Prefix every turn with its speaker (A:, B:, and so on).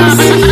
A: I see.